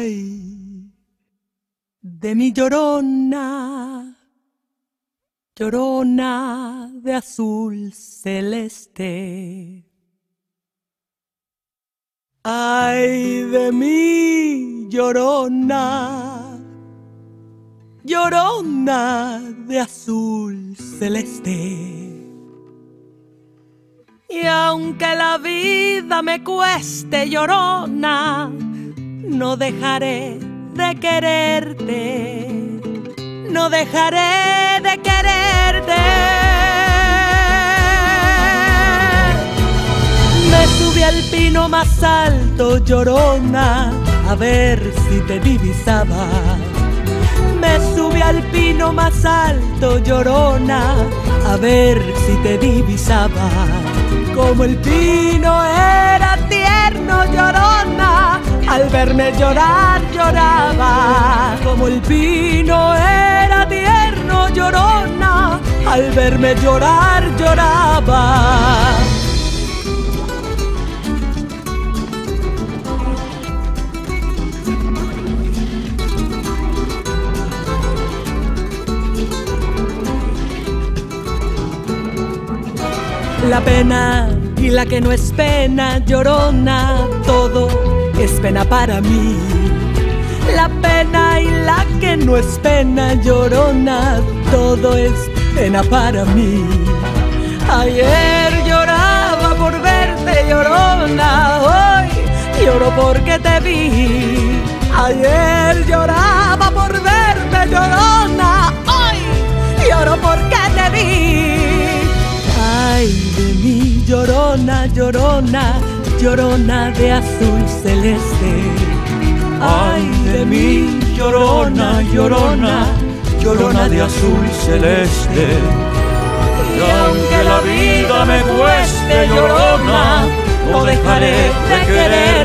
Ay, de mi llorona, llorona de azul celeste. Ay, de mi llorona, llorona de azul celeste. Y aunque la vida me cueste llorona, no dejaré de quererte, no dejaré de quererte. Me subí al pino más alto, llorona, a ver si te divisaba. Me subí al pino más alto, llorona, a ver si te divisaba. Como el pino era al verme llorar lloraba. Como el pino era tierno, llorona, al verme llorar lloraba. La pena y la que no es pena, llorona, todo es pena para mí. La pena y la que no es pena, llorona, todo es pena para mí. Ayer lloraba por verte, llorona, hoy lloro porque te vi. Ayer lloraba por verte, llorona, hoy lloro porque te vi. Ay de mí, llorona, llorona, llorona de azul celeste. Ay de mí, llorona, llorona, llorona de azul celeste. Y aunque la vida me cueste, llorona, no dejaré de quererte.